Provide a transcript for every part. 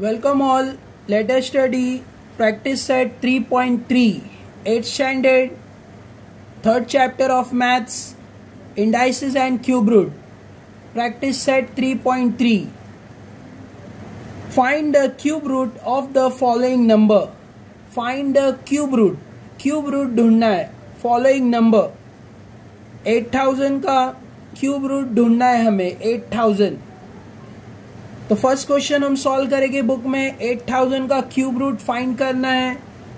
Welcome all latest study practice set 3.3 point three eight standard third chapter of maths indices and cube root practice set 3.3 point three find the cube root of the following number find the cube root cube root ढूंढना है. Following number 8000 का cube root ढूंढना है हमें. 8000 तो first question हम solve करेंगे book में 8000 का क्यूब रूट फाइंड करना है।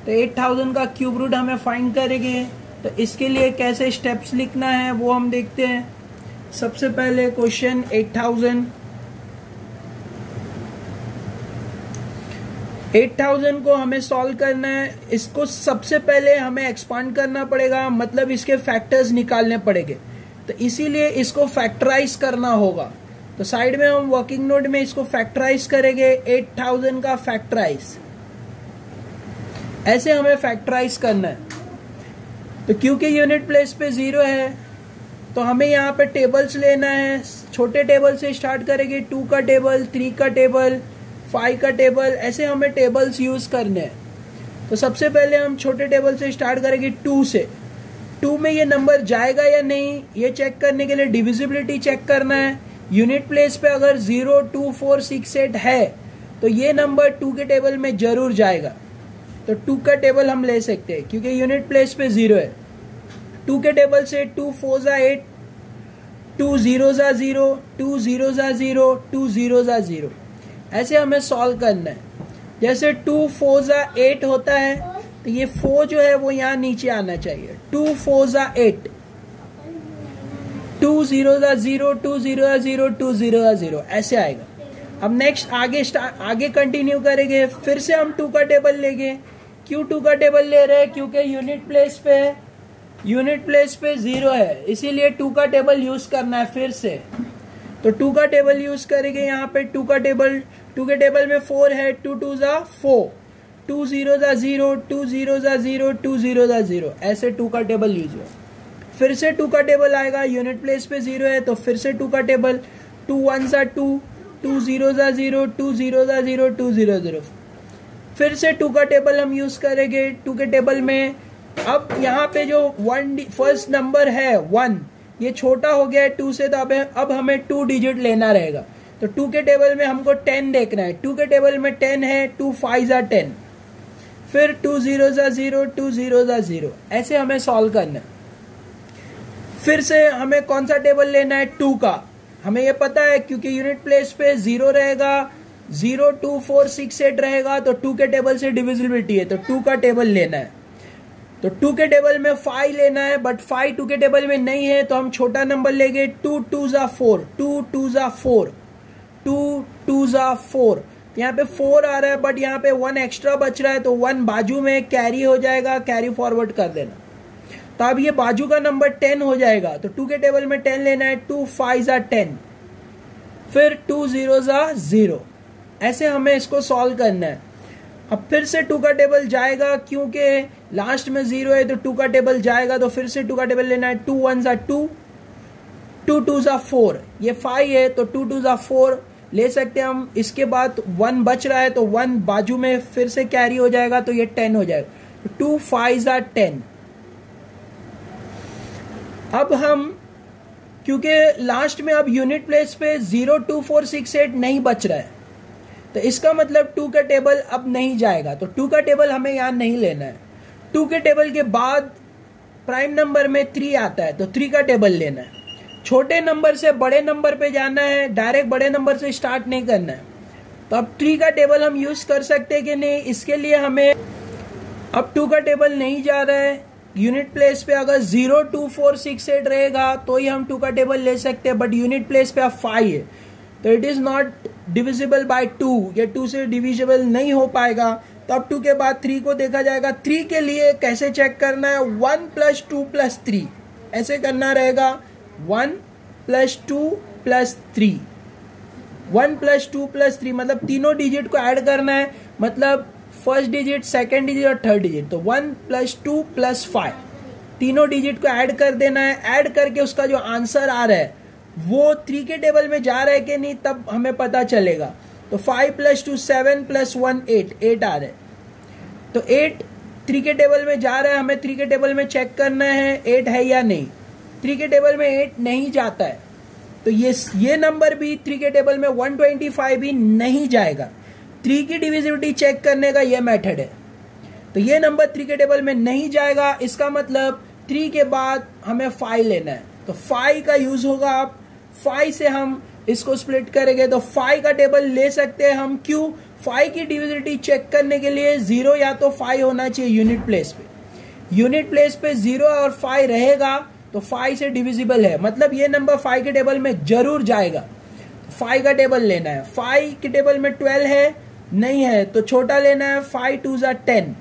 तो 8000 का क्यूब रूट हमें फाइंड करेंगे। तो इसके लिए कैसे स्टेप्स लिखना है वो हम देखते हैं। सबसे पहले क्वेश्चन 8000 8000 को हमें सॉल्व करना है। इसको सबसे पहले हमें एक्सपांड करना पड़ेगा मतलब इसके फैक्टर्स निकालने पड़ेंगे। तो इसीलिए इसको फैक्टराइज करना होगा। तो साइड में हम वर्किंग नोट में इसको फैक्टराइज करेंगे 8000 का फैक्टराइज ऐसे हमें फैक्टराइज करना है। तो क्योंकि यूनिट प्लेस पे ज़ीरो है तो हमें यहाँ पे टेबल्स लेना है। छोटे टेबल से स्टार्ट करेंगे टू का टेबल थ्री का टेबल फाइव का टेबल ऐसे हमें टेबल्स यूज़ करने हैं। तो सबसे पहले हम छोटे टेबल से स्टार्ट करेंगे टू से। टू में ये नंबर जाएगा या नहीं, ये चेक करने के लिए डिविजिबिलिटी चेक करना है। यूनिट प्लेस पे अगर zero, two, four, six, eight है तो ये नंबर टू के टेबल में ज़रूर जाएगा। तो टू का टेबल हम ले सकते हैं, क्योंकि यूनिट प्लेस पे ज़ीरो है। टू के टेबल से टू, फोर जा एट, टू ज़ीरो जा ज़ीरो, टू ज़ीरो जा ज़ीरो, टू ज़ीरो जा ज़ीरो। ऐसे हमें सॉल्व करना है। जैसे टू, फोर जा एट होता है तो ये फोर जो है वो यहाँ नीचे आना चाहिए। टू, फोर जा एट। टू ज़ीरो जा ज़ीरो टू ज़ीरो जा ज़ीरो टू ज़ीरो जा ज़ीरो ऐसे आएगा। अब नेक्स्ट आगे आगे कंटिन्यू करेंगे, फिर से हम टू का टेबल लेंगे। क्यों टू का टेबल ले रहे हैं? क्योंकि यूनिट प्लेस पे यूनिट प्लेस पे ज़ीरो है। इसीलिए टू का टेबल यूज़ करना है फिर से। तो टू का टेबल यूज़ करेंगे यहाँ पे टू का टेबल टू के टेबल में फोर है टू टू जा फोर टू ज़ीरो जा ज़ीरो टू ज़ीरो जा ज़ीरो टू ज़ीरो जा ज़ीरो ऐसे टू का टेबल यूज़ हुआ। फिर से टू का टेबल आएगा यूनिट प्लेस पे ज़ीरो है तो फिर से टू का टेबल टू वन सा टू टू ज़ीरो जा ज़ीरो टू ज़ीरो जा ज़ीरो टू ज़ीरो ज़ीरो फिर से टू का टेबल हम यूज़ करेंगे टू के टेबल में। अब यहाँ पे जो वन फ़र्स्ट नंबर है वन ये छोटा हो गया है टू से तो अब अब हमें टू डिजिट लेना रहेगा। तो टू के टेबल में हमको टेन देखना है। टू के टेबल में टेन है टू फाइव जा टेन फिर टू ज़ीरो जा ज़ीरो टू ज़ीरो जा ज़ीरो ऐसे हमें सॉल्व करना है। फिर से हमें कौन सा टेबल लेना है? टू का। हमें ये पता है क्योंकि यूनिट प्लेस पे ज़ीरो रहेगा zero two four six eight रहेगा तो टू के टेबल से डिविजिबिलिटी है तो टू का टेबल लेना है। तो टू के टेबल में फाइव लेना है बट फाइव टू के टेबल में नहीं है तो हम छोटा नंबर लेंगे टू टू जा फोर टू टू जा फोर टू टू जा फोर यहाँ पे फोर आ रहा है बट यहाँ पे वन एक्स्ट्रा बच रहा है तो वन बाजू में कैरी हो जाएगा कैरी फॉरवर्ड कर देना। तो अब ये बाजू का नंबर टेन हो जाएगा। तो टू के टेबल में टेन लेना है टू फाइव जा टेन फिर टू ज़ीरो जा ज़ीरो ऐसे हमें इसको सॉल्व करना है। अब फिर से टू का टेबल जाएगा, क्योंकि लास्ट में ज़ीरो है तो टू का टेबल जाएगा तो फिर से टू का टेबल लेना है। टू वन जा टू टू टू जा फोर ये फाइव है तो टू टू जा फोर ले सकते हैं हम, इसके बाद वन बच रहा है तो वन बाजू में फिर से कैरी हो जाएगा तो ये टेन हो जाएगा। टू फाइव ज़ा टेन अब हम, क्योंकि लास्ट में अब यूनिट प्लेस पे zero two four six eight नहीं बच रहा है तो इसका मतलब टू का टेबल अब नहीं जाएगा। तो टू का टेबल हमें यहाँ नहीं लेना है। टू के टेबल के बाद प्राइम नंबर में थ्री आता है तो थ्री का टेबल लेना है। छोटे नंबर से बड़े नंबर पे जाना है डायरेक्ट बड़े नंबर से स्टार्ट नहीं करना है। तो अब थ्री का टेबल हम यूज़ कर सकते कि नहीं? इसके लिए हमें, अब टू का टेबल नहीं जा रहा है। यूनिट प्लेस पे अगर zero two four six eight रहेगा तो ही हम टू का टेबल ले सकते हैं बट यूनिट प्लेस पे अब फाइव है। तो it is not divisible by two ये टू से डिविजिबल नहीं हो पाएगा। तो अब टू के बाद थ्री को देखा जाएगा। थ्री के लिए कैसे चेक करना है? One plus two plus three ऐसे करना रहेगा। One plus two plus three one plus two plus three मतलब तीनों डिजिट को ऐड करना है। मतलब फ़र्स्ट डिजिट सेकेंड डिजिट और थर्ड डिजिट तो one plus two plus five तीनों डिजिट को ऐड कर देना है. ऐड करके उसका जो आंसर आ रहा है, वो थ्री के टेबल में जा रहा है कि नहीं, तब हमें पता चलेगा. तो five plus two seven plus one eight eight आ रहा है. तो एट थ्री के टेबल में जा रहा है. हमें थ्री के टेबल में चेक करना है एट है या नहीं. थ्री के टेबल में एट नहीं जाता है. तो ये ये नंबर भी थ्री के टेबल में वन ट्वेंटी फाइव भी नहीं जाएगा. थ्री की डिविजिबिलिटी चेक करने का ये मेथड है। तो ये नंबर थ्री के टेबल में नहीं जाएगा, इसका मतलब थ्री के बाद हमें फाइव लेना है। तो फाइव का यूज़ होगा आप। फाइव से हम इसको स्प्लिट करेंगे तो फाइव का टेबल ले सकते हैं हम। क्यों? फाइव की डिविजिबिलिटी चेक करने के लिए ज़ीरो या तो फाइव होना चाहिए यूनिट प्लेस पे। यूनिट प्लेस पे ज़ीरो और फाइव रहेगा तो फाइव से डिविजिबल है। मतलब ये नंबर फाइव के टेबल में ज़रूर जाएगा। फाइव का टेबल लेना है। फाइव के टेबल में ट्वेल्व है नहीं है तो छोटा लेना है फाइव टू जार टेन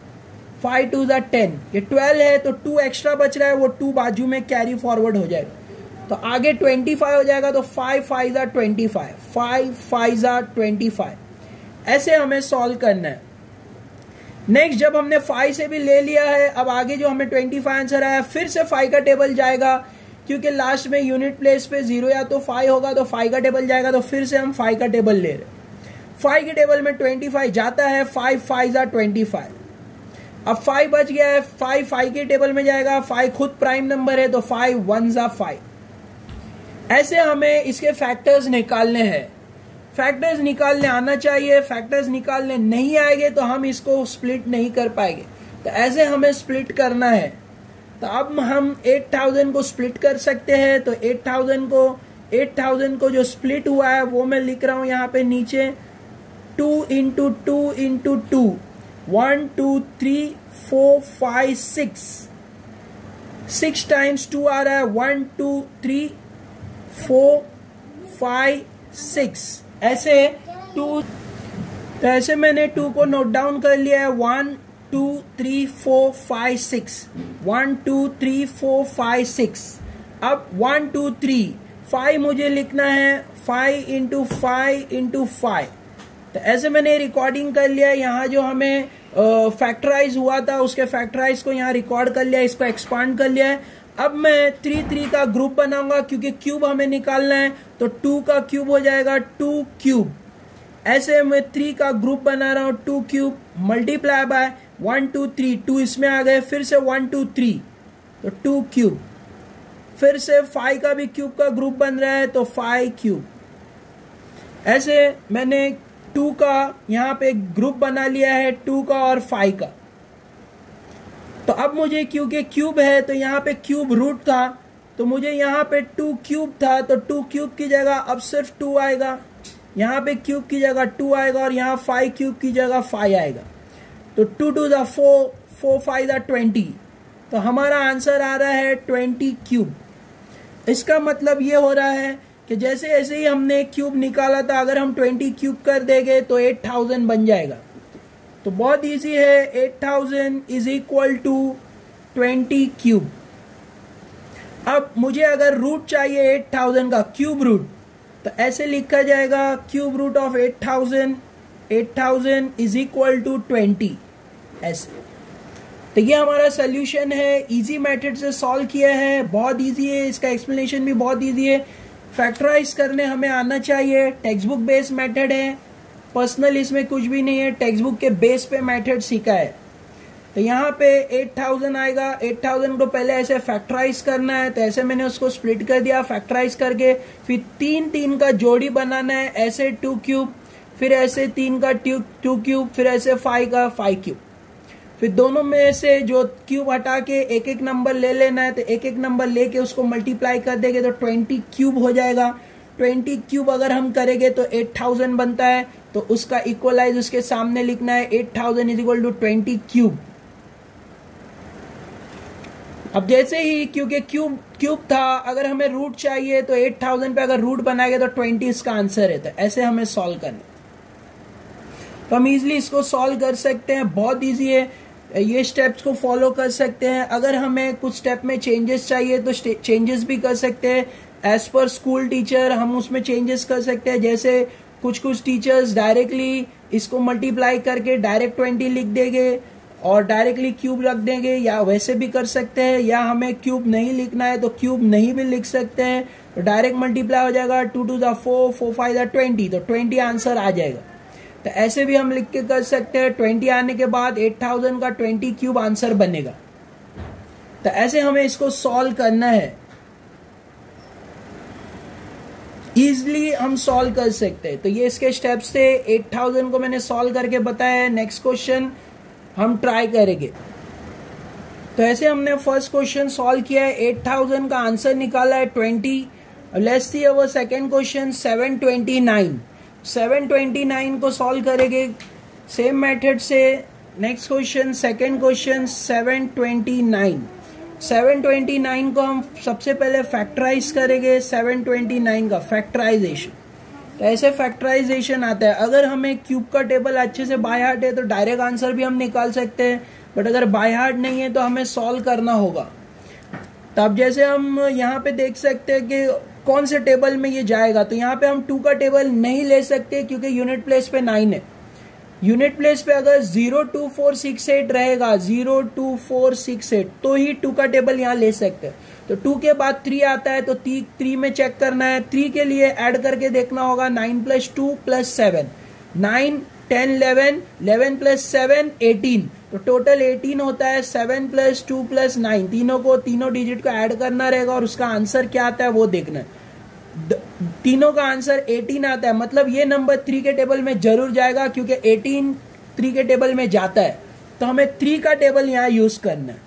फाइव टू जार टेन ये ट्वेल्व है तो टू एक्स्ट्रा बच रहा है, वो टू बाजू में कैरी फॉरवर्ड हो जाएगा तो आगे ट्वेंटी फाइव हो जाएगा तो फाइव फाइव जार ट्वेंटी फाइव फाइव फाइव जार ट्वेंटी फाइव ऐसे हमें सॉल्व करना है। नेक्स्ट जब हमने फाइव से भी ले लिया है, अब आगे जो हमें ट्वेंटी फाइव आंसर आया, फिर से फाइव का टेबल जाएगा, क्योंकि लास्ट में यूनिट प्लेस पे ज़ीरो या तो फाइव होगा तो फाइव का टेबल जाएगा तो फिर से हम फाइव का टेबल ले रहे फाइव के टेबल में ट्वेंटी फाइव जाता है, फाइव फाइव जा ट्वेंटी फाइव। अब फाइव बच गया है, फाइव फाइव के टेबल में जाएगा, फाइव खुद प्राइम नंबर है तो फाइव वन जा फाइव ऐसे हमें इसके फैक्टर्स निकालने हैं। फैक्टर्स निकालने आना चाहिए फैक्टर्स निकालने नहीं आएँगे तो हम इसको स्प्लिट नहीं कर पाएँगे। तो ऐसे हमें स्प्लिट करना है। तो अब हम 8000 को स्प्लिट कर सकते हैं तो 8000 को 8000 को जो स्प्लिट हुआ है, वो मैं लिख रहा हूँ यहाँ पे नीचे। Two into two into two, one, two, three, four, five, six. Six times two आ रहा है, one, two, three, four, five, six. ऐसे, टू तो ऐसे मैंने टू को नोट डाउन कर लिया है, one, two, three, four, five, six. One, two, three, four, five, six. अब वन, टू, थ्री, फाइव मुझे लिखना है, five into five into five. तो ऐसे मैंने रिकॉर्डिंग कर लिया, यहाँ जो हमें फैक्टराइज हुआ था, उसके फैक्टराइज को यहाँ रिकॉर्ड कर लिया, इसको एक्सपांड कर लिया है। अब मैं थ्री थ्री का ग्रुप बनाऊँगा, क्योंकि क्यूब हमें निकालना है तो टू का क्यूब हो जाएगा टू क्यूब ऐसे मैं थ्री का ग्रुप बना रहा हूँ two cube multiply by one two three two इसमें आ गए, फिर से वन टू थ्री तो टू क्यूब फिर से फाइव का भी क्यूब का ग्रुप बन रहा है तो फाइव क्यूब ऐसे मैंने टू का यहाँ पे ग्रुप बना लिया है, टू का और फाइव का। तो अब मुझे क्योंकि क्यूब है तो यहाँ पे क्यूब रूट था तो मुझे यहाँ पे टू क्यूब था तो टू क्यूब की जगह अब सिर्फ़ टू आएगा। यहाँ पे क्यूब की जगह टू आएगा और यहाँ फाइव क्यूब की जगह फाइव आएगा। तो टू टू द फोर फोर फाइव द ट्वेंटी। तो हमारा आंसर आ रहा है ट्वेंटी क्यूब। इसका मतलब ये हो रहा है कि जैसे ऐसे ही हमने क्यूब निकाला था, अगर हम ट्वेंटी क्यूब कर देंगे तो एट थाउज़ेंड बन जाएगा। तो बहुत इजी है eight thousand is equal to twenty cube अब मुझे अगर रूट चाहिए एट थाउज़ेंड का क्यूब रूट तो ऐसे लिखा जाएगा cube root of eight thousand eight thousand is equal to twenty ऐसे। तो ये हमारा सोल्यूशन है इजी मेथड से सॉल्व किया है, बहुत इजी है, इसका एक्सप्लेनेशन भी बहुत इजी है। फैक्टराइज करने हमें आना चाहिए। टेक्स्ट बुक बेस्ड मेथड है। पर्सनल इसमें कुछ भी नहीं है। टेक्स्ट बुक के बेस पे मेथड सीखा है। तो यहाँ पे 8000 आएगा। 8000 को पहले ऐसे फैक्टराइज करना है। तो ऐसे मैंने उसको स्प्लिट कर दिया फैक्टराइज करके। फिर तीन तीन का जोड़ी बनाना है। ऐसे टू क्यूब फिर ऐसे तीन का टू क्यूब फिर ऐसे फाइव का फाइव क्यूब फिर दोनों में से जो क्यूब हटा के एक एक नंबर ले लेना है तो एक एक नंबर लेके उसको मल्टीप्लाई कर देंगे तो ट्वेंटी क्यूब हो जाएगा। ट्वेंटी क्यूब अगर हम करेंगे तो एट थाउज़ेंड बनता है तो उसका इक्वलाइज उसके सामने लिखना है eight thousand is equal to twenty cube अब जैसे ही क्योंकि क्यूब क्यूब था, अगर हमें रूट चाहिए तो एट थाउज़ेंड पे अगर रूट बनाएँगे तो ट्वेंटी इसका आंसर है तो ऐसे हमें सॉल्व करना तो हम इजिली इसको सॉल्व कर सकते हैं, बहुत ईजी है। ये स्टेप्स को फॉलो कर सकते हैं। अगर हमें कुछ स्टेप में चेंजेस चाहिए तो चेंजेस भी कर सकते हैं। एज पर स्कूल टीचर हम उसमें चेंजेस कर सकते हैं। जैसे कुछ कुछ टीचर्स डायरेक्टली इसको मल्टीप्लाई करके डायरेक्ट ट्वेंटी लिख देंगे और डायरेक्टली क्यूब रख देंगे, या वैसे भी कर सकते हैं। या हमें क्यूब नहीं लिखना है तो क्यूब नहीं भी लिख सकते हैं। तो डायरेक्ट मल्टीप्लाई हो जाएगा। टू टू द फोर फोर फाइव द ट्वेंटी तो ट्वेंटी आंसर आ जाएगा। तो ऐसे भी हम लिख के कर सकते हैं, ट्वेंटी आने के बाद एट थाउज़ेंड का ट्वेंटी क्यूब आंसर बनेगा। तो ऐसे हमें इसको सॉल्व करना है। इजिली हम सॉल्व कर सकते हैं। तो ये इसके स्टेप्स थे, एट थाउज़ेंड को मैंने सॉल्व करके बताया है। नेक्स्ट क्वेश्चन हम ट्राई करेंगे। तो ऐसे हमने फ़र्स्ट क्वेश्चन सॉल्व किया है, एट थाउज़ेंड का आंसर निकाला है, twenty. Let's see our second question, seven twenty nine. Seven twenty nine को सॉल्व करेंगे। सेम मेथड से। Next question second question seven twenty nine. 729 को हम सबसे पहले फैक्टराइज करेंगे। 729 का फैक्टराइजेशन तो ऐसे फैक्टराइजेशन आता है। अगर हमें क्यूब का टेबल अच्छे से बाय हार्ट है तो डायरेक्ट आंसर भी हम निकाल सकते हैं। बट अगर बाय हार्ट नहीं है तो हमें सॉल्व करना होगा। तब जैसे हम यहाँ पे देख सकते हैं कि कौन से टेबल में ये जाएगा? तो यहाँ पे हम टू का टेबल नहीं ले सकते क्योंकि यूनिट प्लेस पे नाइन है। यूनिट प्लेस पे अगर zero two four six eight रहेगा zero two four six eight तो ही टू का टेबल यहाँ ले सकते हैं। तो टू के बाद थ्री आता है तो थ्री थ्री में चेक करना है। थ्री के लिए ऐड करके देखना होगा nine plus two plus seven nine ten eleven eleven plus seven eighteen तो टोटल एटीन होता है seven plus two plus nine तीनों को, तीनों डिजिट को ऐड करना रहेगा और उसका आंसर क्या आता है वो देखना है। तीनों का आंसर 18 आता है। मतलब ये नंबर थ्री के टेबल में ज़रूर जाएगा, क्योंकि 18 थ्री के टेबल में जाता है। तो हमें थ्री का टेबल यहाँ यूज़ करना है।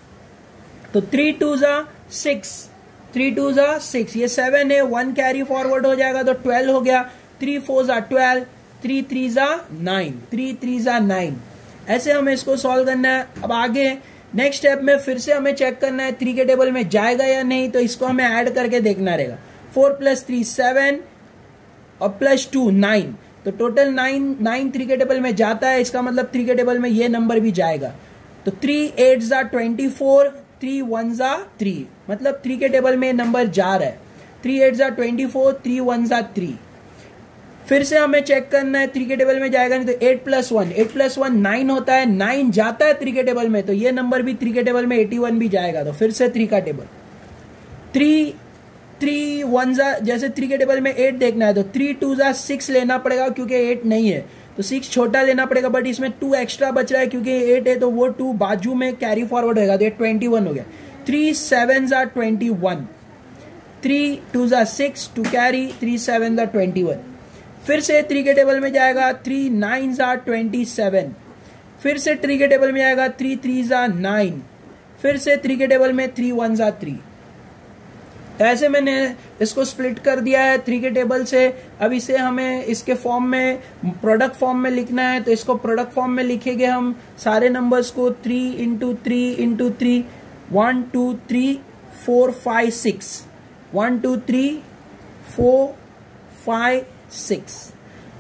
तो थ्री टू जा सिक्स थ्री टू जा सिक्स ये सेवन है वन कैरी फॉरवर्ड हो जाएगा तो ट्वेल्व हो गया। थ्री फोर जा ट्वेल्व थ्री थ्री जा नाइन थ्री थ्री जा नाइन ऐसे हमें इसको सॉल्व करना है। अब आगे नेक्स्ट स्टेप में फिर से हमें चेक करना है थ्री के टेबल में जाएगा या नहीं तो इसको हमें ऐड करके देखना रहेगा। फोर प्लस थ्री सेवन और प्लस टू नाइन। तो टोटल नाइन नाइन थ्री के टेबल में जाता है, इसका मतलब थ्री के टेबल में ये नंबर भी जाएगा। तो थ्री एट जा ट्वेंटी फोर थ्री वन जा थ्री मतलब थ्री के टेबल में नंबर जा रहा है। थ्री एट जा ट्वेंटी फोर थ्री वन जा थ्री फिर से हमें चेक करना है थ्री के टेबल में जाएगा नहीं तो eight plus one eight plus one nine होता है नाइन जाता है थ्री के टेबल में तो ये नंबर भी थ्री के टेबल में एटी वन भी जाएगा। तो फिर से थ्री का टेबल थ्री थ्री वन जा जैसे थ्री के टेबल में एट देखना है तो थ्री टू जा सिक्स लेना पड़ेगा क्योंकि एट नहीं है। तो सिक्स छोटा लेना पड़ेगा बट इसमें टू एक्स्ट्रा बच रहा है क्योंकि एट है तो वो टू बाजू में कैरी फॉरवर्ड रहेगा तो ये ट्वेंटी वन हो गया। थ्री सेवन जा ट्वेंटी वन थ्री टू जा six two carry three seven जा ट्वेंटी वन फिर से थ्री के टेबल में जाएगा थ्री नाइन जा ट्वेंटी सेवन फिर से थ्री के टेबल में जाएगा थ्री थ्री जा नाइन फिर से थ्री के टेबल में थ्री वन जा थ्री ऐसे मैंने इसको स्प्लिट कर दिया है थ्री के टेबल से। अब इसे हमें इसके फॉर्म में प्रोडक्ट फॉर्म में लिखना है तो इसको प्रोडक्ट फॉर्म में लिखेंगे हम सारे नंबर्स को three into three into three one two three four five six one two three four five six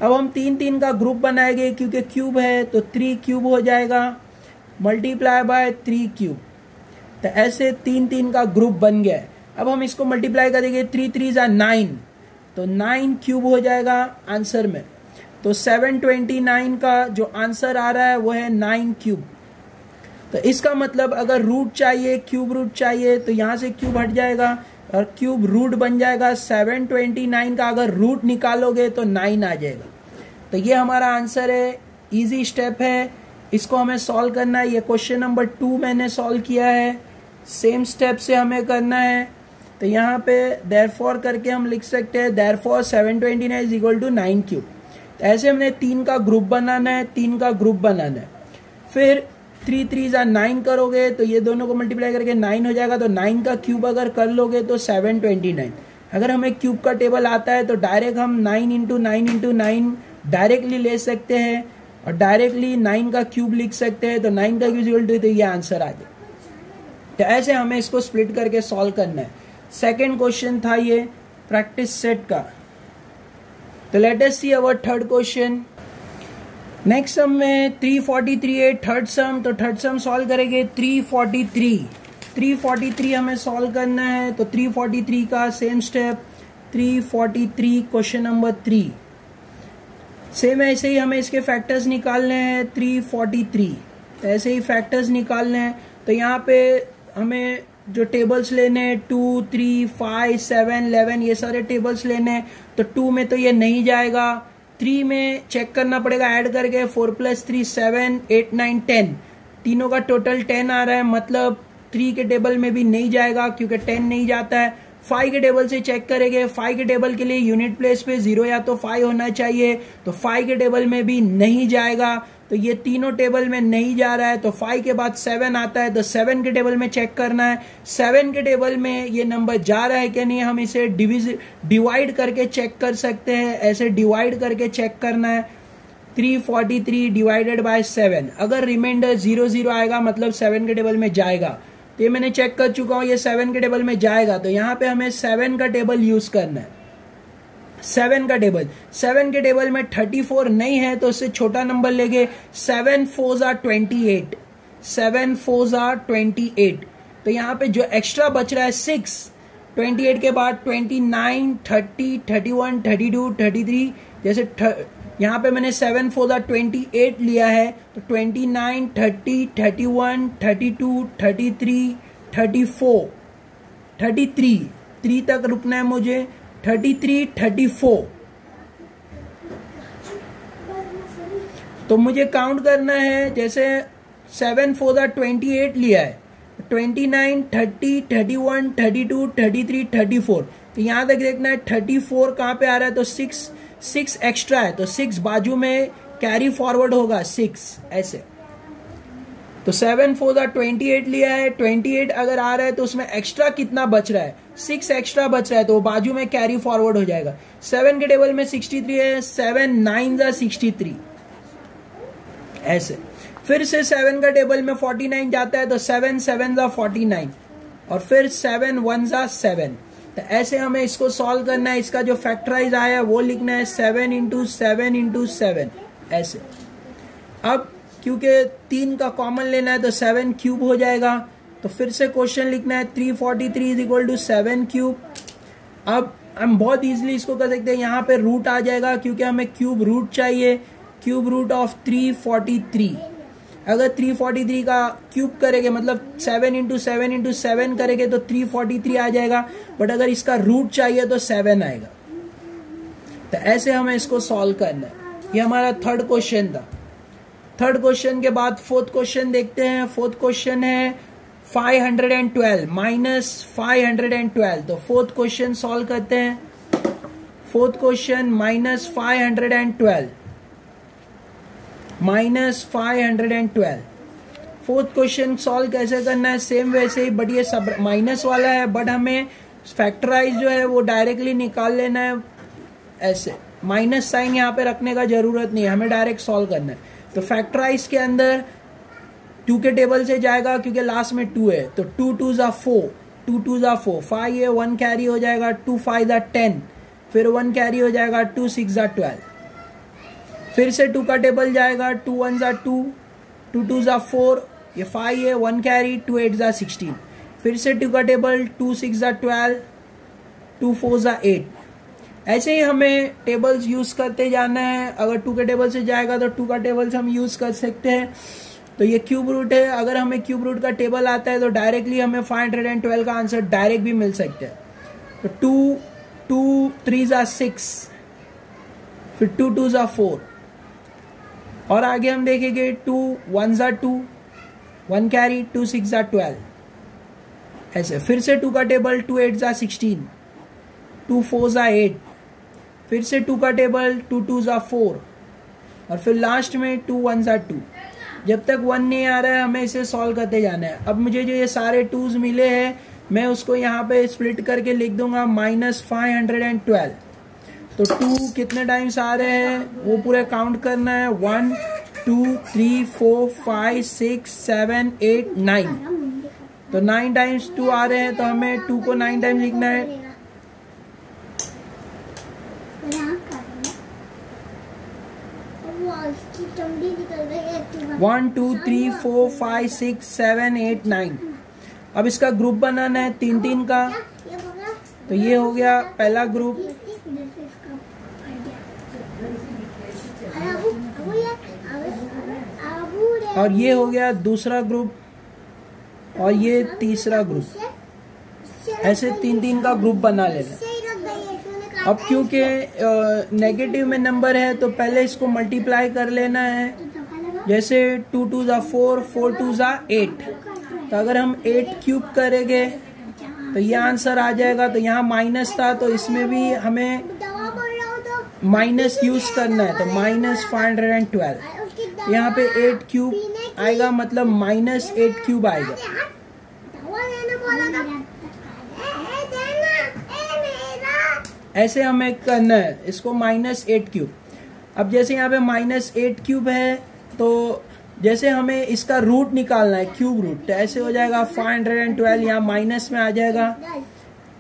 अब हम तीन तीन का ग्रुप बनाएँगे, क्योंकि क्यूब है तो थ्री क्यूब हो जाएगा। मल्टीप्लाई बाय थ्री क्यूब तो ऐसे तीन तीन का ग्रुप बन गया है। अब हम इसको मल्टीप्लाई करेंगे थ्री थ्री जा नाइन तो नाइन क्यूब हो जाएगा आंसर में. तो सेवन ट्वेंटी नाइन का जो आंसर आ रहा है, वो है नाइन क्यूब तो इसका मतलब अगर रूट चाहिए क्यूब रूट चाहिए तो यहाँ से क्यूब हट जाएगा और क्यूब रूट बन जाएगा. सेवन ट्वेंटी नाइन का अगर रूट निकालोगे तो नाइन आ जाएगा. तो ये हमारा आंसर है. इजी स्टेप है. इसको हमें सॉल्व करना है. ये क्वेश्चन नंबर टू मैंने सॉल्व किया है. सेम स्टेप से हमें करना है. तो यहाँ पे देर फॉर करके हम लिख सकते हैं therefore seven twenty nine is equal to nine cube तो ऐसे हमने तीन का ग्रुप बनाना है, तीन का ग्रुप बनाना है। फिर थ्री थ्री जा नाइन करोगे तो ये दोनों को मल्टीप्लाई करके नाइन हो जाएगा तो नाइन का क्यूब अगर कर लोगे तो सेवन ट्वेंटी नाइन अगर हमें क्यूब का टेबल आता है तो डायरेक्ट हम nine into nine into nine directly ले सकते हैं, और डायरेक्टली नाइन का क्यूब लिख सकते हैं तो नाइन का क्यूब इक्वल टू तो ये आंसर आ जाए तो ऐसे हमें इसको स्प्लिट करके सॉल्व करना है। सेकेंड क्वेश्चन था ये प्रैक्टिस सेट का। तो let's see our third question next sum में 343 है थर्ड सम तो थर्ड सम सॉल्व करेंगे 343 343 हमें सॉल्व करना है तो 343 का same step 343 question number three same ऐसे ही हमें इसके फैक्टर्स निकालने हैं 343 तो ऐसे ही फैक्टर्स निकालने हैं तो यहाँ पे हमें जो टेबल्स लेने two three five seven eleven ये सारे टेबल्स लेने तो टू में तो ये नहीं जाएगा। थ्री में चेक करना पड़ेगा ऐड करके four plus three seven eight nine ten तीनों का टोटल टेन आ रहा है मतलब थ्री के टेबल में भी नहीं जाएगा, क्योंकि टेन नहीं जाता है। फाइव के टेबल से चेक करेंगे फाइव के टेबल के लिए यूनिट प्लेस पे ज़ीरो या तो फाइव होना चाहिए तो फाइव के टेबल में भी नहीं जाएगा। तो ये तीनों टेबल में नहीं जा रहा है तो फाइव के बाद सेवन आता है तो सेवन के टेबल में चेक करना है। सेवन के टेबल में ये नंबर जा रहा है कि नहीं, हम इसे डिविज डिवाइड करके चेक कर सकते हैं। ऐसे डिवाइड करके चेक करना है। Three forty three divided by seven अगर रिमाइंडर ज़ीरो ज़ीरो आएगा मतलब सेवन के टेबल में जाएगा। तो ये मैंने चेक कर चुका हूँ, ये सेवन के टेबल में जाएगा। तो यहाँ पे हमें सेवन का टेबल यूज़ करना है। सेवन का टेबल सेवन के टेबल में थर्टी फोर नहीं है तो उससे छोटा नंबर लेंगे. Seven four are twenty eight seven four are twenty eight तो यहाँ पे जो एक्स्ट्रा बच रहा है सिक्स ट्वेंटी एट के बाद twenty nine thirty thirty one thirty two thirty three जैसे यहाँ पे मैंने सेवन फोर ट्वेंटी एट लिया है तो twenty nine thirty thirty one thirty two thirty three thirty four thirty three three तक रुकना है मुझे. Thirty three, thirty four. तो मुझे काउंट करना है, जैसे सेवन फोर द ट्वेंटी एट लिया है। Twenty nine thirty thirty one thirty two thirty three thirty four तो यहाँ तक देखना है थर्टी फोर कहाँ पे आ रहा है? तो सिक्स सिक्स एक्स्ट्रा है। तो सिक्स बाजू में कैरी फॉरवर्ड होगा सिक्स ऐसे। तो सेवन फोर द ट्वेंटी एट लिया है। ट्वेंटी एट अगर आ रहा है तो उसमें एक्स्ट्रा कितना बच रहा है? सिक्स एक्स्ट्रा बच रहा है तो बाजू में कैरी फॉरवर्ड हो जाएगा। सेवन के टेबल में सिक्सटी थ्री है सेवन नाइन जा सिक्सटी थ्री ऐसे। फिर से सेवन का टेबल में फोर्टी नाइन जाता है तो सेवन सेवन जा फोर्टी नाइन और फिर सेवन वन जा सेवन तो ऐसे हमें इसको सॉल्व करना है, इसका जो फैक्टराइज आया है, वो लिखना है seven into seven into seven ऐसे। अब, क्योंकि तीन का कॉमन लेना है तो सेवन क्यूब हो जाएगा। तो फिर से क्वेश्चन लिखना है three forty three is equal to seven cube अब हम बहुत इजीली इसको कर सकते हैं। यहाँ पे रूट आ जाएगा क्योंकि हमें क्यूब रूट चाहिए। Cube root of three forty three अगर थ्री फोर्टी थ्री का क्यूब करेंगे मतलब seven into seven into seven करेंगे तो थ्री फोर्टी थ्री आ जाएगा। बट अगर इसका रूट चाहिए तो सेवन आएगा। तो ऐसे हमें इसको सॉल्व करना है। ये हमारा थर्ड क्वेश्चन था। थर्ड क्वेश्चन के बाद फोर्थ क्वेश्चन देखते हैं। फोर्थ क्वेश्चन है 512 माइनस 512 तो फोर्थ क्वेश्चन सॉल्व करते हैं. Fourth question minus 512 minus 512 fourth question solve कैसे करना है? सेम वैसे ही बट ये सब माइनस वाला है बट हमें फैक्टराइज जो है वो डायरेक्टली निकाल लेना है. ऐसे माइनस साइन यहाँ पे रखने का ज़रूरत नहीं है, हमें डायरेक्ट सॉल्व करना है. तो फैक्टराइज के अंदर टू के टेबल से जाएगा क्योंकि लास्ट में टू है। तो टू टू जा फोर टू टू जा फोर फाइव ये वन कैरी हो जाएगा टू फाइव जा टेन फिर वन कैरी हो जाएगा टू सिक्स जा ट्वेल्व फिर से टू का टेबल जाएगा टू वन जा टू टू टू जा फोर ये फाइव है वन कैरी टू एट जा सिक्सटीन फिर से टू का टेबल टू सिक्स जा ट्वेल्व टू फोर जा एट ऐसे ही हमें टेबल्स यूज़ करते जाना है। अगर टू के टेबल से जाएगा तो टू का टेबल्स हम यूज़ कर सकते हैं। तो ये क्यूब रूट है। अगर हमें क्यूब रूट का टेबल आता है तो डायरेक्टली हमें 512 का आंसर डायरेक्ट भी मिल सकता है। तो टू टू थ्री ज़ा सिक्स फिर टू टू ज़ा फोर और आगे हम देखेंगे टू वन ज़ा two one carry two six ज़ा ट्वेल्व ऐसे, फिर से टू का टेबल टू एट ज़ा सिक्सटीन टू फोर ज़ा एट फिर से टू का टेबल टू टू ज़ा फोर और फिर लास्ट में टू वन ज़ा टू जब तक वन नहीं आ रहा है, हमें इसे सॉल्व करते जाना है। अब मुझे जो ये सारे टूज मिले हैं, मैं उसको यहाँ पे स्प्लिट करके लिख दूँगा minus five hundred and twelve तो टू कितने टाइम्स आ रहे हैं? वो पूरा काउंट करना है। One two three four five six seven eight nine तो नाइन टाइम्स टू आ रहे हैं तो हमें टू को नाइन टाइम्स लिखना है। One two three four five six seven eight nine अब इसका ग्रुप बनाना है, तीन तीन का। तो ये हो गया पहला ग्रुप और ये हो गया दूसरा ग्रुप और ये तीसरा ग्रुप ऐसे तीन तीन का ग्रुप बना लेना अब क्योंकि नेगेटिव में नंबर है तो पहले इसको मल्टीप्लाई कर लेना है। जैसे टू टू ज़ा फोर फोर टू ज़ा एट। तो अगर हम एट क्यूब करेंगे तो ये आंसर आ जाएगा तो यहाँ माइनस था तो इसमें भी हमें माइनस यूज़ करना है तो minus five hundred and twelve. यहाँ पे एट क्यूब आएगा मतलब माइनस एट क्यूब आएगा। ऐसे हमें करना है, इसको माइनस एट क्यूब। अब जैसे यहाँ पे माइनस एट क्यूब है तो जैसे हमें इसका रूट निकालना है क्यूब रूट तो ऐसे हो जाएगा फाइव हंड्रेड एंड ट्वेल्व यहाँ माइनस में आ जाएगा।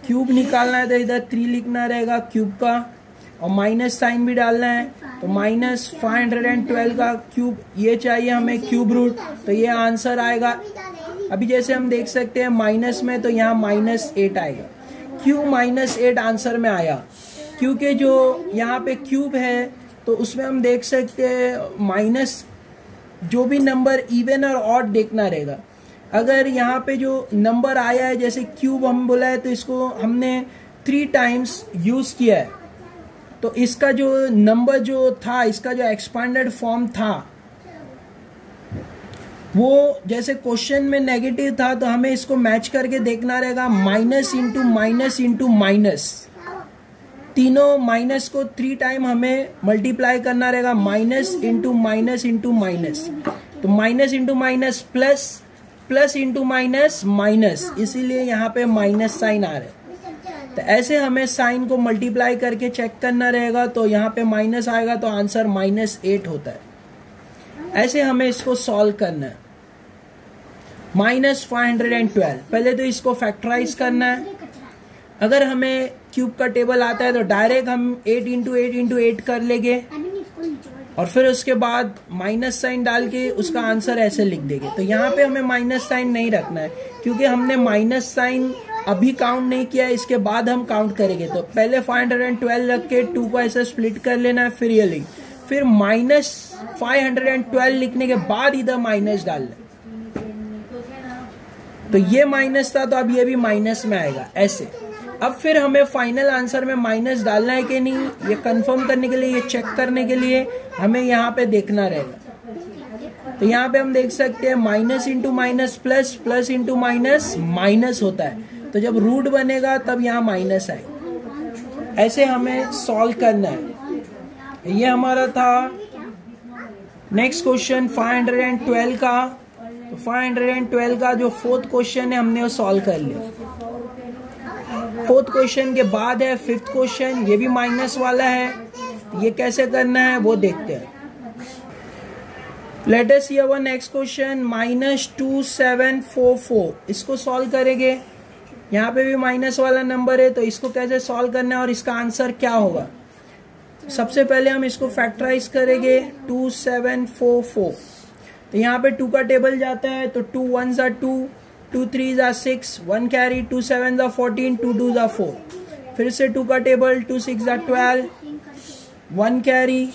क्यूब निकालना है तो इधर थ्री लिखना रहेगा क्यूब का, और माइनस साइन भी डालना है तो minus five hundred and twelve का क्यूब ये चाहिए हमें क्यूब रूट तो ये आंसर आएगा। अभी जैसे हम देख सकते हैं माइनस में तो यहाँ माइनस एट आएगा। क्यू माइनस एट आंसर में आया। क्योंकि जो यहाँ पे क्यूब है तो उसमें हम देख सकते हैं माइनस जो भी नंबर इवन और ऑड देखना रहेगा। अगर यहाँ पे जो नंबर आया है, जैसे क्यूब हम बोला है तो इसको हमने थ्री टाइम्स यूज़ किया है। तो इसका जो नंबर जो था, इसका जो एक्सपांडेड फॉर्म था, वो जैसे क्वेश्चन में नेगेटिव था तो हमें इसको मैच करके देखना रहेगा minus into minus into minus तीनों माइनस को थ्री टाइम हमें मल्टीप्लाई करना रहेगा minus into minus into minus तो minus into minus plus plus into minus minus इसीलिए यहाँ पे माइनस साइन आ रहा है। तो ऐसे हमें साइन को मल्टीप्लाई करके चेक करना रहेगा तो यहाँ पे माइनस आएगा तो आंसर माइनस एट होता है। ऐसे हमें इसको सॉल्व करना है। Minus five hundred and twelve पहले तो इसको फैक्टराइज करना है। अगर हमें क्यूब का टेबल आता है तो डायरेक्ट हम eight into eight into eight कर लेंगे। और फिर उसके बाद माइनस साइन डाल के उसका आंसर ऐसे लिख देंगे। तो यहाँ पे हमें माइनस साइन नहीं रखना है क्योंकि हमने माइनस साइन अभी काउंट नहीं किया है इसके बाद हम काउंट करेंगे। तो पहले फाइव हंड्रेड एंड ट्वेल्व रख के टू को ऐसे स्प्लिट कर लेना है फिर ये लिख। फिर minus five hundred and twelve लिखने के बाद इधर माइनस डाल लें। तो ये माइनस था तो अब ये भी माइनस में आएगा ऐसे। अब फिर हमें फाइनल आंसर में माइनस डालना है कि नहीं? ये कंफर्म करने के लिए, ये चेक करने के लिए हमें यहाँ पे देखना रहेगा। तो यहाँ पे हम देख सकते हैं minus into minus plus plus into minus minus होता है। तो जब रूट बनेगा, तब यहाँ माइनस आएगा। ऐसे हमें सॉल्व करना है। ये हमारा था नेक्स्ट क्वेश्चन 512 का। तो 512 का जो फोर्थ क्वेश्चन है, हमने वो सॉल्व कर लिया। फोर्थ क्वेश्चन के बाद है, फिफ्थ क्वेश्चन, ये भी माइनस वाला है। ये कैसे करना है, वो देखते हैं। Let us see next question minus two seven four four इसको सॉल्व करेंगे। यहाँ पे भी माइनस वाला नंबर है तो इसको कैसे सॉल्व करना है और इसका आंसर क्या होगा? सबसे पहले हम इसको फैक्टराइज करेंगे टू सेवन फोर फोर तो यहाँ पे टू का टेबल जाता है तो टू वन ज़ा टू टू थ्री ज़ा six, one carry, two seven ज़ा फोर्टीन, टू टू ज़ा फोर। फिर से टू का टेबल, टू सिक्स ज़ा twelve, one carry,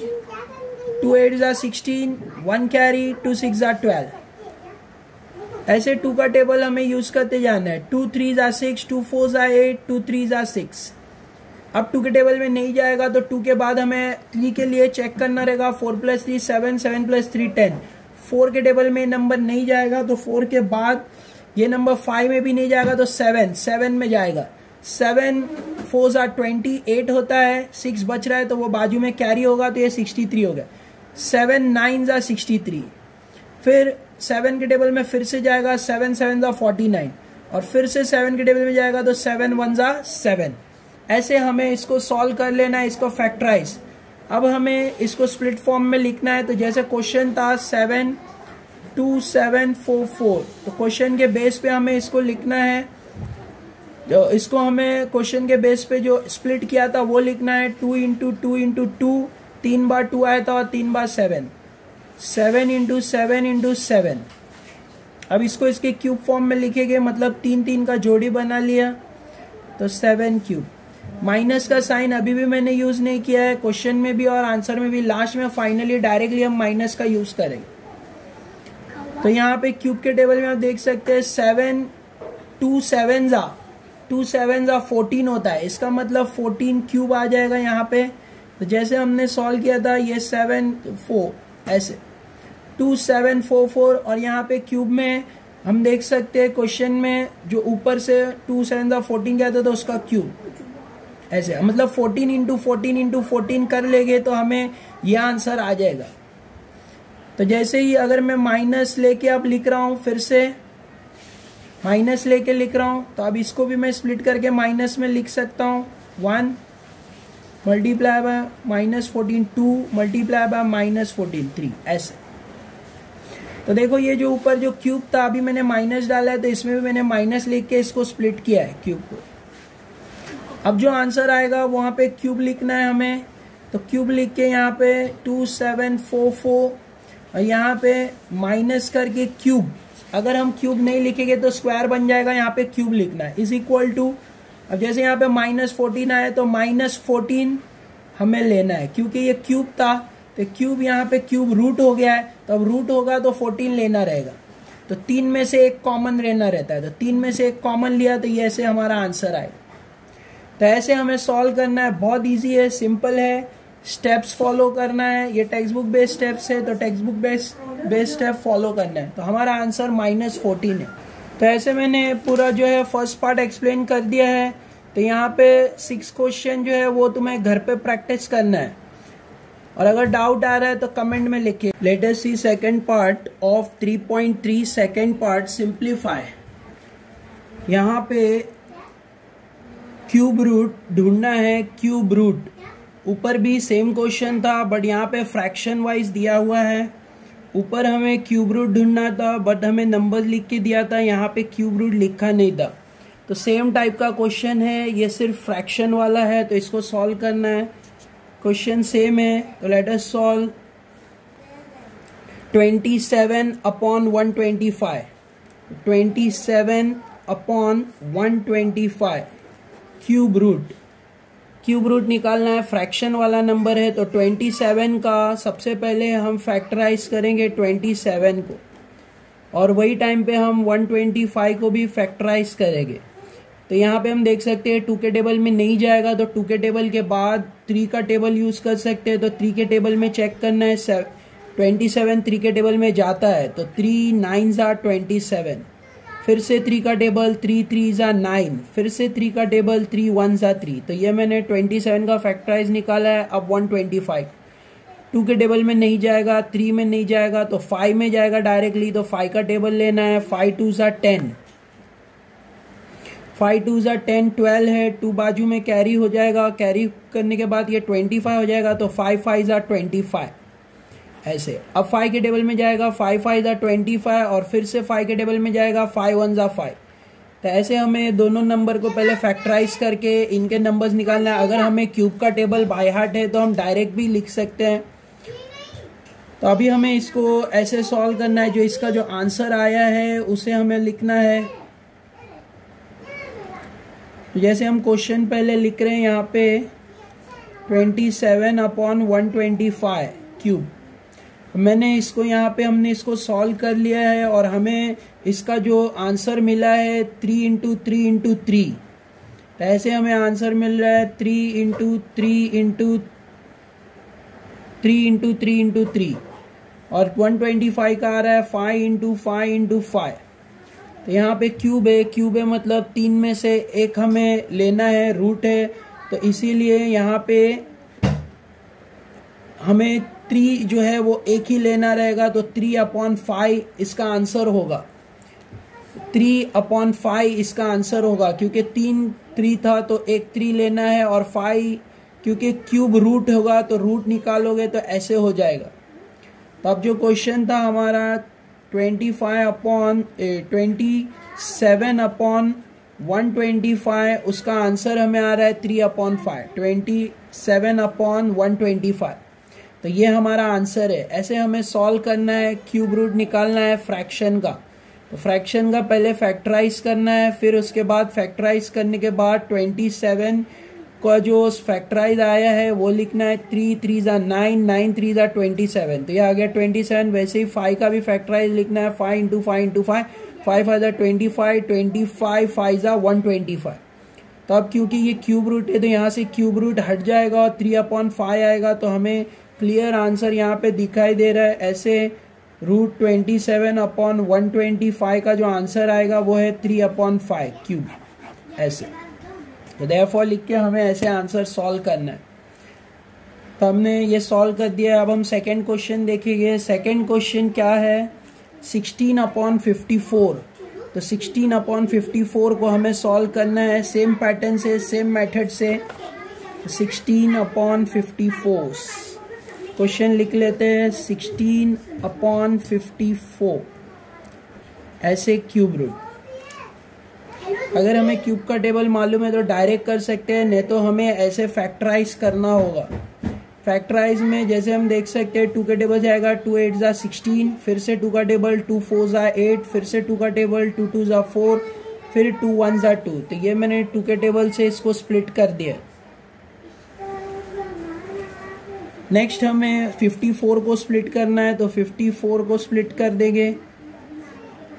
two eight ज़ा sixteen, one carry, two six ज़ा ट्वेल्व। ऐसे टू का टेबल हमें यूज़ करते जाना है। टू थ्री ज़ा सिक्स, टू फोर ज़ा एट, टू थ्री ज़ा सिक्स। अब टू के टेबल में नहीं जाएगा तो टू के बाद हमें थ्री के लिए चेक करना रहेगा। Four plus three, seven seven plus three, ten. Four के टेबल में नंबर नहीं जाएगा तो फोर के बाद ये नंबर फाइव में भी नहीं जाएगा तो सेवन सेवन में जाएगा। सेवन फोर जार ट्वेंटी एट होता है सिक्स बच रहा है तो वो बाजू में कैरी होगा तो ये सिक्सटी थ्री हो गया। सेवन नाइन जार सिक्सटी थ्री फिर सेवन के टेबल में फिर से जाएगा सेवन सेवन जार फोर्टी नाइन और फिर से सेवन के टेबल में जाएगा तो सेवन वन जा सेवन ऐसे हमें इसको सॉल्व कर लेना है, इसको फैक्टराइज अब हमें इसको स्प्लिट फॉर्म में लिखना है तो जैसे क्वेश्चन था seven two seven four four तो क्वेश्चन के बेस पे हमें इसको लिखना है। जो इसको हमें क्वेश्चन के बेस पे जो स्प्लिट किया था, वो लिखना है two into two into two तीन बार टू आया था और तीन बार seven seven into seven into seven अब इसको इसके क्यूब फॉर्म में लिखेंगे मतलब तीन तीन का जोड़ी बना लिया तो सेवन क्यूब माइनस का साइन अभी भी मैंने यूज़ नहीं किया है क्वेश्चन में भी और आंसर में भी लास्ट में फाइनली डायरेक्टली हम माइनस का यूज़ करेंगे। तो यहाँ पे क्यूब के टेबल में आप देख सकते हैं सेवन टू सेवन जा टू सेवन ज़ा फोर्टीन होता है। इसका मतलब फोर्टीन क्यूब आ जाएगा यहाँ पे। तो जैसे हमने सॉल्व किया था, ये सेवन फोर ऐसे। टू सेवन फोर फोर और यहाँ पे क्यूब में हम देख सकते हैं क्वेश्चन में जो ऊपर से टू सेवन ज़ा फोर्टीन क्या था तो उसका क्यूब ऐसे मतलब fourteen into fourteen into fourteen कर लेंगे तो हमें यह आंसर आ जाएगा। तो जैसे ही अगर मैं माइनस लेके अब लिख रहा हूँ फिर से माइनस लेके लिख रहा हूँ तो अब इसको भी मैं स्प्लिट करके माइनस में लिख सकता हूँ। One multiply by minus fourteen two multiply by minus fourteen three ऐसे। तो देखो ये जो ऊपर जो क्यूब था, अभी मैंने माइनस डाला है तो इसमें भी मैंने माइनस लिख के इसको स्प्लिट किया है क्यूब को। अब जो आंसर आएगा, वहाँ पे क्यूब लिखना है हमें। तो क्यूब लिख के यहाँ पे टू सेवन फोर फोर यहाँ पे माइनस करके क्यूब अगर हम क्यूब नहीं लिखेंगे तो स्क्वायर बन जाएगा, यहाँ पे क्यूब लिखना है। इज़ इक्वल टू अब जैसे यहाँ पे माइनस फोर्टीन आया तो माइनस फोर्टीन हमें लेना है, क्योंकि ये क्यूब था तो क्यूब यहाँ पे क्यूब रूट हो गया है तो अब रूट होगा तो फोर्टीन लेना रहेगा। तो तीन में से एक कॉमन लेना रहता है तो तीन में से एक कॉमन लिया तो ऐसे हमारा आंसर आएगा। तो ऐसे हमें सॉल्व करना है, बहुत ईजी है सिंपल है। स्टेप्स फॉलो करना है, ये टेक्स्ट बुक बेस्ड स्टेप्स है तो text book based based step follow करना है। तो हमारा आंसर माइनस फोर्टीन है। तो ऐसे मैंने पूरा जो है फ़र्स्ट पार्ट एक्सप्लेन कर दिया है। तो यहाँ पे सिक्स क्वेश्चन जो है वो तुम्हें घर पे प्रैक्टिस करना है। और अगर डाउट आ रहा है तो कमेंट में लिखिए। Latest see second part of 3.3 second part simplify यहाँ पे क्यूब रूट ढूंढना है क्यूब रूट ऊपर भी सेम क्वेश्चन था बट यहाँ पे फ्रैक्शन वाइज दिया हुआ है। ऊपर हमें क्यूब रूट ढूंढना था बट हमें नंबर लिख के दिया था, यहाँ पे क्यूब रूट लिखा नहीं था। तो सेम टाइप का क्वेश्चन है, ये सिर्फ़ फ्रैक्शन वाला है तो इसको सॉल्व करना है। क्वेश्चन सेम है तो let us solve 27 upon 125 27 upon 125 cube root cube root निकालना है, फ्रैक्शन वाला नंबर है तो 27 का सबसे पहले हम फैक्टराइज करेंगे 27 को। और वही टाइम पे हम 125 को भी फैक्टराइज करेंगे। तो यहाँ पे हम देख सकते हैं टू के टेबल में नहीं जाएगा तो टू के टेबल के बाद थ्री का टेबल यूज़ कर सकते हैं तो थ्री के टेबल में चेक करना है ट्वेंटी सेवन थ्री के टेबल में जाता है तो थ्री नाइन ज़ा ट्वेंटी सेवन फिर से थ्री का टेबल थ्री थ्री ज़ा नाइन फिर से थ्री का टेबल थ्री वन ज़ा थ्री तो ये मैंने ट्वेंटी सेवन का फैक्टराइज निकाला है, अब वन ट्वेंटी फाइव टू के टेबल में नहीं जाएगा थ्री में नहीं जाएगा तो फाइव में जाएगा डायरेक्टली तो फाइव का टेबल लेना है फाइव टू ज़ा टेन फाइव टू ज़ा टेन ट्वेल्व है टू बाजू में कैरी हो जाएगा कैरी करने के बाद ये ट्वेंटी फाइव हो जाएगा तो फाइव फाइव ज़ा ट्वेंटी फाइव ऐसे। अब फाइव के टेबल में जाएगा फाइव फाइव ज़ा ट्वेंटी फाइव और फिर से फाइव के टेबल में जाएगा फाइव वन ज़ा फाइव तो ऐसे हमें दोनों नंबर को पहले फैक्टराइज करके इनके नंबर्स निकालना है। अगर हमें क्यूब का टेबल बाय हार्ट है तो हम डायरेक्ट भी लिख सकते हैं। तो अभी हमें इसको ऐसे सॉल्व करना है, जो इसका जो आंसर आया है, उसे हमें लिखना है। तो जैसे हम क्वेश्चन पहले लिख रहे हैं यहाँ पे twenty seven upon one twenty five cube मैंने इसको यहाँ पे, हमने इसको सॉल्व कर लिया है और हमें इसका जो आंसर मिला है three into three into three ऐसे हमें आंसर मिल रहा है three into three into three into three into three और वन ट्वेंटी फाइव का आ रहा है five into five into five तो यहाँ पे क्यूब है क्यूब है मतलब तीन में से एक हमें लेना है रूट है। तो इसीलिए यहाँ पे हमें थ्री जो है वो एक ही लेना रहेगा तो थ्री अपॉन फाइव इसका आंसर होगा। थ्री अपॉन फाइव इसका आंसर होगा, क्योंकि तीन थ्री था तो एक थ्री लेना है, और फाइव क्योंकि क्यूब रूट होगा तो रूट निकालोगे तो ऐसे हो जाएगा। तो अब जो क्वेश्चन था हमारा twenty five upon twenty seven upon one twenty five उसका आंसर हमें आ रहा है three upon five twenty seven upon one twenty five तो ये हमारा आंसर है। ऐसे हमें सॉल्व करना है क्यूब रूट निकालना है फ्रैक्शन का। तो फ्रैक्शन का पहले फैक्टराइज करना है, फिर उसके बाद फैक्टराइज करने के बाद ट्वेंटी सेवन का जो फैक्टराइज आया है, वो लिखना है थ्री थ्री ज़ा नाइन नाइन थ्री ज़ा ट्वेंटी सेवन तो ये आ गया ट्वेंटी सेवन वैसे ही फाइव का भी फैक्टराइज लिखना है five into five into five five five ज़ा twenty five twenty five five ज़ा वन ट्वेंटी फाइव तो अब क्योंकि ये क्यूब रूट है तो यहाँ से क्यूब रूट हट जाएगा और थ्री अपॉन फाइव आएगा तो हमें क्लियर आंसर यहाँ पे दिखाई दे रहा है। ऐसे root twenty seven upon one twenty five का जो आंसर आएगा, वो है थ्री अपॉन फाइव क्यूब ऐसे। तो देयरफॉर लिख के हमें ऐसे आंसर सॉल्व करना है। तो हमने ये सॉल्व कर दिया। अब हम सेकेंड क्वेश्चन देखेंगे। सेकेंड क्वेश्चन क्या है? सिक्सटीन अपॉन फिफ्टी फोर तो सिक्सटीन अपॉन फिफ्टी फोर को हमें सॉल्व करना है। सेम पैटर्न से सेम मेथड से। Sixteen upon fifty four question लिख लेते हैं सिक्सटीन अपॉन फिफ्टी फोर ऐसे क्यूब रूट अगर हमें क्यूब का टेबल मालूम है तो डायरेक्ट कर सकते हैं, नहीं तो हमें ऐसे फैक्टराइज करना होगा. फैक्टराइज में जैसे हम देख सकते हैं टू का टेबल जाएगा टू एट ज़ा सिक्सटीन फिर से टू का टेबल टू फोर ज़ा एट फिर से टू का टेबल टू टू ज़ा फोर फिर टू वन ज़ा टू तो ये मैंने टू के टेबल से इसको स्प्लिट कर दिया नेक्स्ट हमें 54 को स्प्लिट करना है तो 54 को स्प्लिट कर देंगे।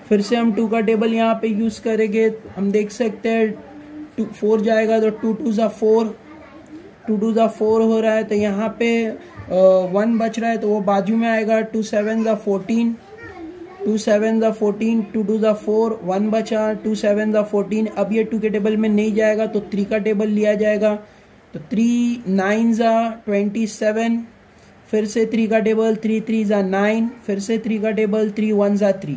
फिर से हम टू का टेबल यहाँ पे यूज़ करेंगे। हम देख सकते हैं टू फोर जाएगा तो टू टू ज़ा फोर टू टू ज़ा फोर हो रहा है तो यहाँ पे वन बच रहा है तो वो बाजू में आएगा। टू सेवन ज़ा फोर्टीन टू सेवन ज़ा फोर्टीन टू टू ज़ा फोर वन बचा। टू सेवन ज़ा फोर्टीन अब ये टू के टेबल में नहीं जाएगा तो थ्री का टेबल लिया जाएगा। तो थ्री नाइन ज़ा ट्वेंटी सेवन फिर से थ्री का टेबल थ्री थ्री ज़ा नाइन फिर से थ्री का टेबल थ्री वन ज़ा थ्री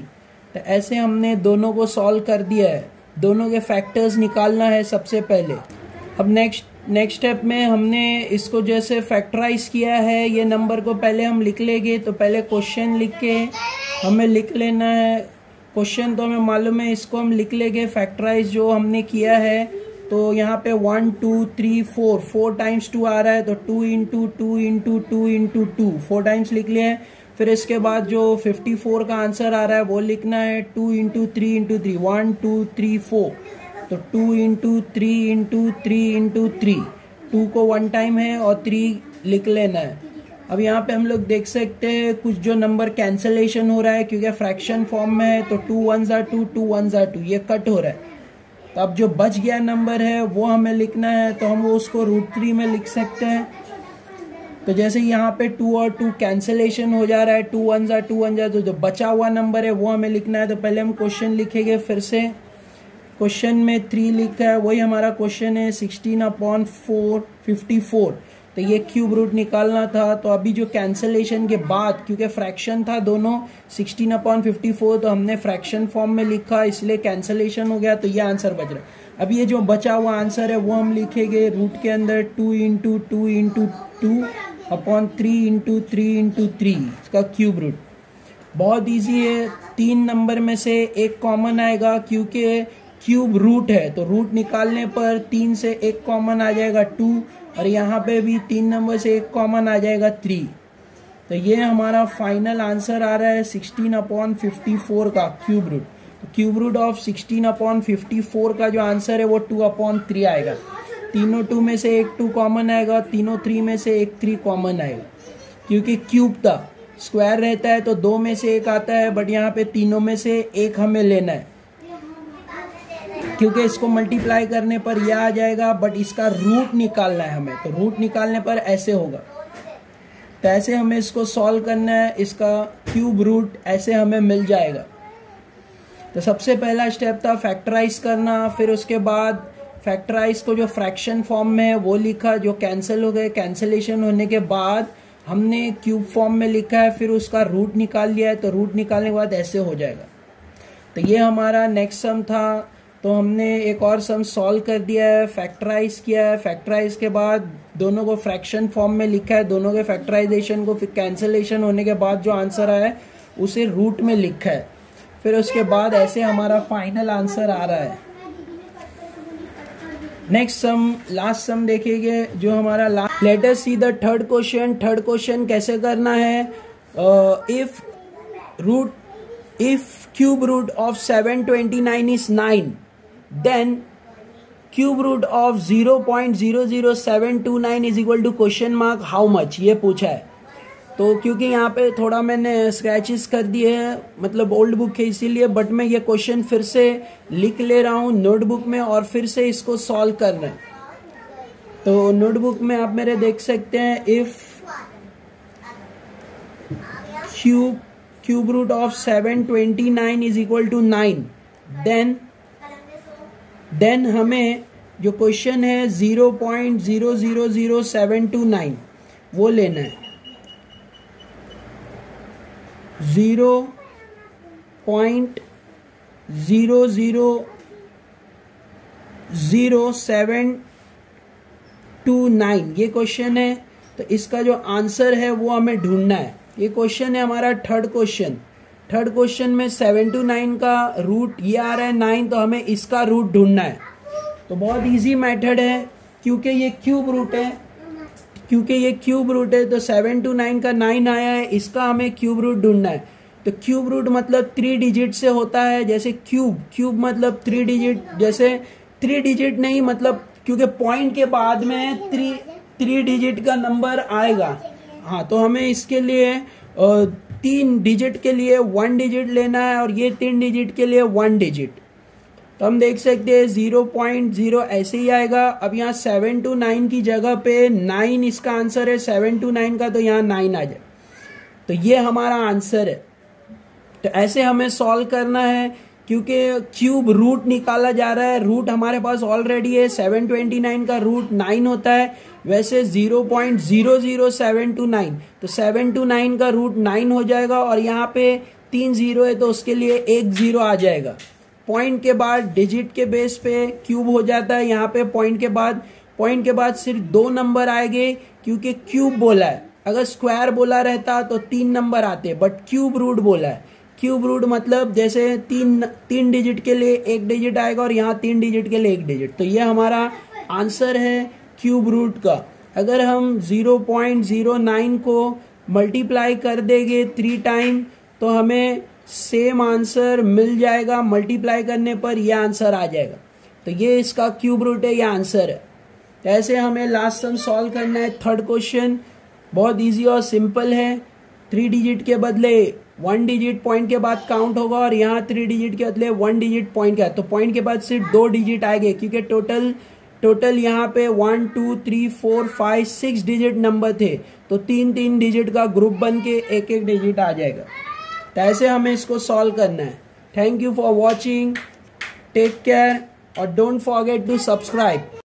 तो ऐसे हमने दोनों को सॉल्व कर दिया है। दोनों के फैक्टर्स निकालना है सबसे पहले। अब नेक्स्ट नेक्स्ट स्टेप में हमने इसको जैसे फैक्टराइज किया है, ये नंबर को पहले हम लिख लेंगे तो पहले क्वेश्चन लिख के हमें लिख लेना है। क्वेश्चन तो हमें मालूम है, इसको हम लिख लेंगे फैक्टराइज जो हमने किया है। तो यहाँ पे one two three four four times two आ रहा है तो two into two into two into two four times लिख है। फिर इसके बाद जो 54 का आंसर आ रहा है, वो लिखना है two into three into three one two three four तो two into three into three into three two को वन टाइम है और थ्री लिख लेना है। अब यहाँ पे हम लोग देख सकते हैं, कुछ जो नंबर कैंसलेशन हो रहा है, क्योंकि फ्रैक्शन फॉर्म में है तो टू वन ज़ा टू टू वन ज़ा टू ये कट हो रहा है। तो अब जो बच गया नंबर है, वो हमें लिखना है तो हम वो उसको रूट थ्री में लिख सकते हैं। तो जैसे यहाँ पे टू और टू कैंसलेशन हो जा रहा है टू वन जा टू वन जा तो जो बचा हुआ नंबर है, वो हमें लिखना है। तो पहले हम क्वेश्चन लिखेंगे फिर से। क्वेश्चन में थ्री लिखा है, वही हमारा क्वेश्चन है sixteen upon four fifty four तो ये क्यूब रूट निकालना था तो अभी जो कैंसलेशन के बाद, क्योंकि फ्रैक्शन था दोनों सिक्सटीन अपॉन फिफ्टी फोर तो हमने फ्रैक्शन फॉर्म में लिखा, इसलिए कैंसलेशन हो गया तो ये आंसर बच रहा है। अब ये जो बचा हुआ आंसर है, वो हम लिखेंगे रूट के अंदर two into two into two upon three into three into three इसका क्यूब रूट बहुत इजी है, तीन नंबर में से एक कॉमन आएगा, क्योंकि क्यूब रूट है तो रूट निकालने पर तीन से एक कॉमन आ जाएगा टू और यहाँ पे भी तीन नंबर से एक कॉमन आ जाएगा थ्री तो ये हमारा फाइनल आंसर आ रहा है सिक्सटीन अपॉन फिफ्टी फोर का क्यूब रूट तो cube root of sixteen upon fifty four का जो आंसर है वो टू अपॉन थ्री आएगा। तीनों टू में से एक टू कॉमन आएगा, तीनों थ्री में से एक थ्री कॉमन आएगा। क्योंकि क्यूब था स्क्वायर रहता है तो दो में से एक आता है बट यहाँ पे तीनों में से एक हमें लेना है। क्योंकि इसको मल्टीप्लाई करने पर यह आ जाएगा बट इसका रूट निकालना है हमें। तो रूट निकालने पर ऐसे होगा। तो ऐसे हमें इसको सॉल्व करना है, इसका क्यूब रूट ऐसे हमें मिल जाएगा। तो सबसे पहला स्टेप था फैक्टराइज करना, फिर उसके बाद फैक्टराइज को जो फ्रैक्शन फॉर्म में है, वो लिखा, जो कैंसिल हो गए कैंसिलेशन होने के बाद हमने क्यूब फॉर्म में लिखा है, फिर उसका रूट निकाल लिया है तो रूट निकालने के बाद ऐसे हो जाएगा। तो ये हमारा नेक्स्ट सम था। तो हमने एक और सम सॉल्व कर दिया है फैक्टराइज किया है। फैक्टराइज के बाद दोनों को फ्रैक्शन फॉर्म में लिखा है। दोनों के फैक्टराइजेशन को कैंसिलेशन होने के बाद जो आंसर आया है, उसे रूट में लिखा है। फिर उसके बाद ऐसे हमारा फाइनल आंसर आ रहा है। नेक्स्ट सम लास्ट सम देखेंगे जो हमारा last letter see the third question third question कैसे करना है? If root if cube root of seven twenty nine is nine then cube root of zero point zero zero seven two nine is equal to question mark how much ये पूछा है। तो क्योंकि यहाँ पे थोड़ा मैंने स्क्रैचेस कर दिए हैं मतलब ओल्ड बुक है इसीलिए बट मैं ये क्वेश्चन फिर से लिख ले रहा हूँ नोटबुक में और फिर से इसको सॉल्व कर रहे हैं। तो नोटबुक में आप मेरे देख सकते हैं if cube cube root of seven twenty nine is equal to nine then then हमें जो क्वेश्चन है zero point zero zero zero seven two nine वो लेना है। Zero point zero zero zero seven two nine ये question है। तो इसका जो आंसर है वो हमें ढूंढना है। ये क्वेश्चन है हमारा थर्ड क्वेश्चन थर्ड क्वेश्चन में सेवन टू नाइन का रूट ये आ रहा है नाइन तो हमें इसका रूट ढूंढना है। तो बहुत इजी मेथड है, क्योंकि ये क्यूब रूट है। क्योंकि ये क्यूब रूट है तो सेवन टू नाइन का नाइन आया है, इसका हमें क्यूब रूट ढूंढना है। तो क्यूब रूट मतलब थ्री डिजिट से होता है, जैसे क्यूब क्यूब मतलब थ्री डिजिट जैसे थ्री डिजिट नहीं मतलब क्योंकि पॉइंट के बाद में थ्री थ्री डिजिट का नंबर आएगा। हाँ तो हमें इसके लिए तीन डिजिट के लिए वन डिजिट लेना है और ये तीन डिजिट के लिए वन डिजिट तो हम देख सकते हैं ज़ीरो पॉइंट ज़ीरो ऐसे ही आएगा। अब यहाँ सेवन टू नाइन की जगह पे नाइन इसका आंसर है। सेवन टू नाइन का तो यहाँ नाइन आ जाए। तो ये हमारा आंसर है। तो ऐसे हमें सॉल्व करना है क्योंकि क्यूब रूट निकाला जा रहा है। रूट हमारे पास ऑलरेडी है। 729 का रूट नाइन होता है। वैसे 0.00729 तो 729 का रूट नाइन हो जाएगा और यहाँ पे तीन ज़ीरो है तो उसके लिए एक ज़ीरो आ जाएगा। पॉइंट के बाद डिजिट के बेस पे क्यूब हो जाता है, यहाँ पे पॉइंट के बाद पॉइंट के बाद सिर्फ़ दो नंबर आएँगे क्योंकि क्यूब बोला है। अगर स्क्वायर बोला रहता तो तीन नंबर आते बट क्यूब रूट बोला है। क्यूब रूट मतलब जैसे तीन तीन डिजिट के लिए एक डिजिट आएगा और यहाँ तीन डिजिट के लिए एक डिजिट तो ये हमारा आंसर है। क्यूब रूट का। अगर हम 0.09 को मल्टीप्लाई कर देंगे थ्री टाइम तो हमें सेम आंसर मिल जाएगा मल्टीप्लाई करने पर यह आंसर आ जाएगा। तो ये इसका क्यूब रूट है, ये आंसर है। तो ऐसे हमें लास्ट सम सॉल्व करना है। थर्ड क्वेश्चन बहुत इजी और सिंपल है। थ्री डिजिट के बदले वन डिजिट पॉइंट के बाद काउंट होगा और यहाँ थ्री डिजिट के बदले वन डिजिट पॉइंट का तो पॉइंट के बाद सिर्फ़ दो डिजिट आएँगे, क्योंकि टोटल टोटल यहाँ पे one two three four five six digit number थे। तो तीन तीन डिजिट का ग्रुप बन के एक एक डिजिट आ जाएगा। तो ऐसे हमें इसको सॉल्व करना है। Thank you for watching take care और डोंट फॉरगेट टू सब्सक्राइब